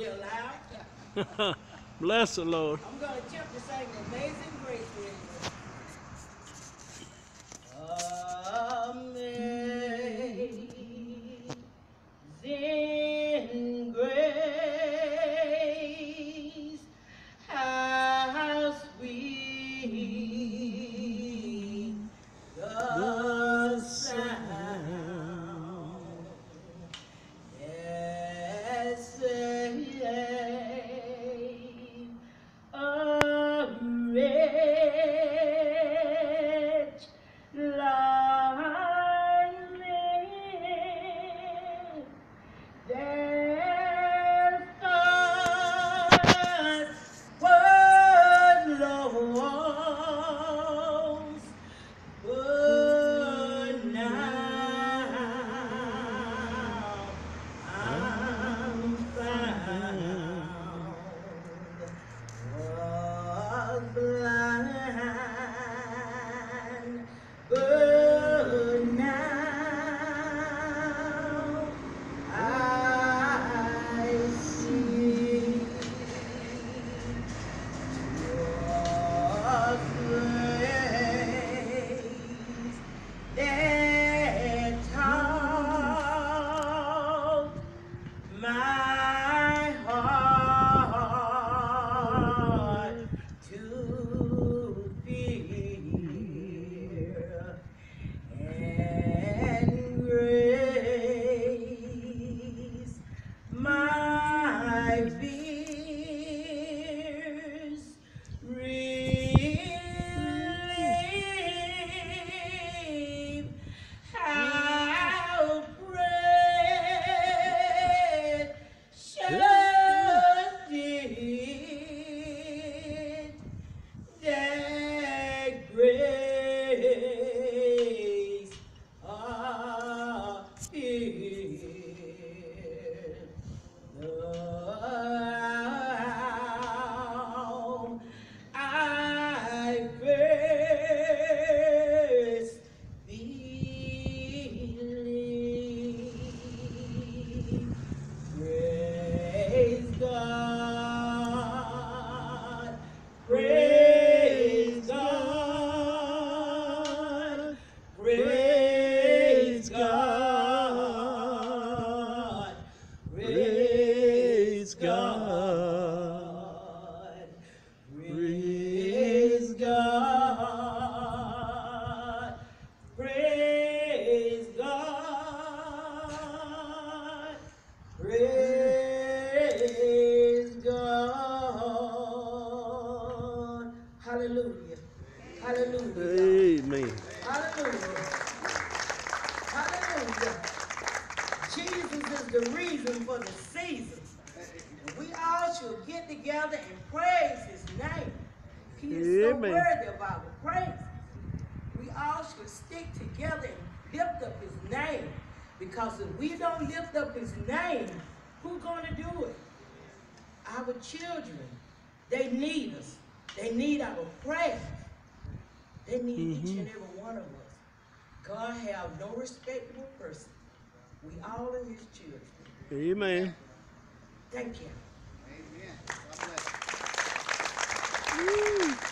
real loud. Bless the Lord. I'm going to attempt to sing Amazing Grace 对啊。Praise God. Praise God. Praise God. Praise God. Praise God. Hallelujah. Hallelujah. Amen. Hallelujah. Hallelujah. Jesus is the reason for the season. We all should get together and praise his name. He is so worthy of our praise. We all should stick together and lift up his name. Because if we don't lift up his name, who's going to do it? Our children. They need us. They need our praise. They need each and mm-hmm. every one of us. God have no respectable person. We all are his children. Amen. Thank you. Amen. God bless. Woo.